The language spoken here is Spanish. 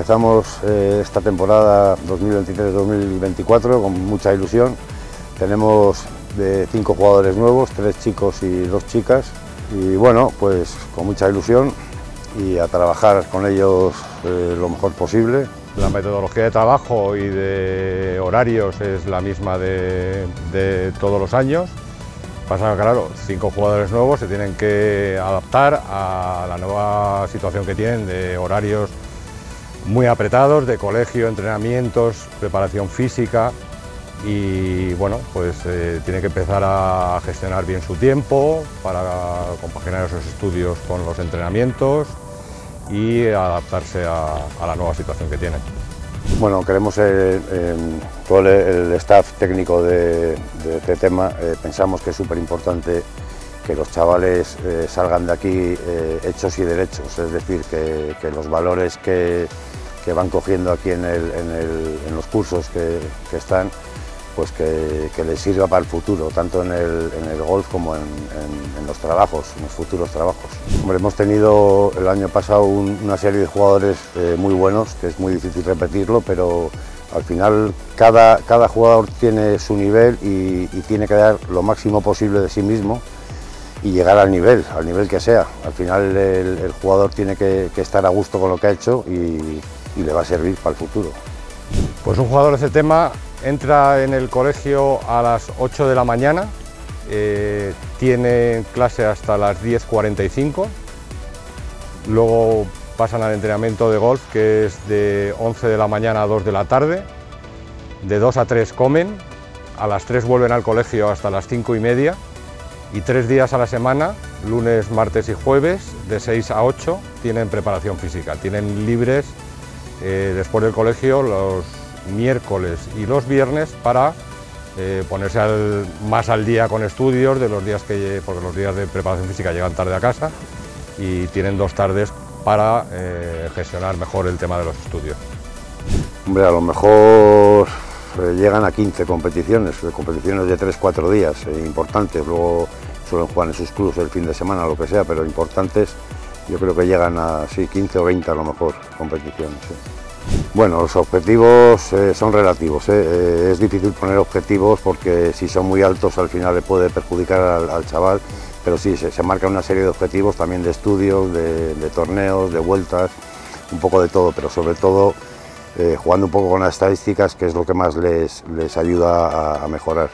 Empezamos eh, esta temporada 2023-2024 con mucha ilusión. Tenemos de cinco jugadores nuevos, tres chicos y dos chicas. Y bueno, pues con mucha ilusión y a trabajar con ellos eh, lo mejor posible. La metodología de trabajo y de horarios es la misma de, de todos los años. Pasa claro, cinco jugadores nuevos se tienen que adaptar a la nueva situación que tienen de horarios muy apretados de colegio, entrenamientos, preparación física y bueno, pues eh, tiene que empezar a gestionar bien su tiempo para compaginar esos estudios con los entrenamientos y adaptarse a, la nueva situación que tienen. Bueno, queremos, eh, todo el, staff técnico de, este tema, eh, pensamos que es súper importante que los chavales salgan de aquí hechos y derechos, es decir, que los valores que, que van cogiendo aquí en, los cursos que, están, pues que, les sirva para el futuro, tanto en el, golf como en, los trabajos, en los futuros trabajos. hemos tenido el año pasado una serie de jugadores eh, muy buenos, que es muy difícil repetirlo, pero al final cada, cada jugador tiene su nivel y, tiene que dar lo máximo posible de sí mismo y llegar al nivel, al nivel que sea. Al final el, jugador tiene que, que, estar a gusto con lo que ha hecho y, y le va a servir para el futuro. Pues un jugador de ese tema entra en el colegio a las 8 de la mañana, eh, tiene clase hasta las 10.45, luego pasan al entrenamiento de golf que es de 11 de la mañana a 2 de la tarde, de 2 a 3 comen, a las 3 vuelven al colegio hasta las 5 y media y tres días a la semana, lunes, martes y jueves, de 6 a 8, tienen preparación física, tienen libres eh, después del colegio los miércoles y los viernes para eh, ponerse más al día con estudios de los días que porque los días de preparación física llegan tarde a casa y tienen dos tardes para eh, gestionar mejor el tema de los estudios. Hombre, a lo mejor llegan a 15 competiciones, competiciones de 3-4 días, importantes, luego suelen jugar en sus clubes el fin de semana, lo que sea, pero importantes yo creo que llegan a 15 o 20 a lo mejor competiciones. Bueno, los objetivos eh, son relativos, ¿eh? Eh, es difícil poner objetivos porque si son muy altos al final le puede perjudicar al, chaval, pero sí, se, se, marca una serie de objetivos también de estudios, de, torneos, de vueltas, un poco de todo, pero sobre todo jugando un poco con las estadísticas, que es lo que más les, les ayuda a mejorar.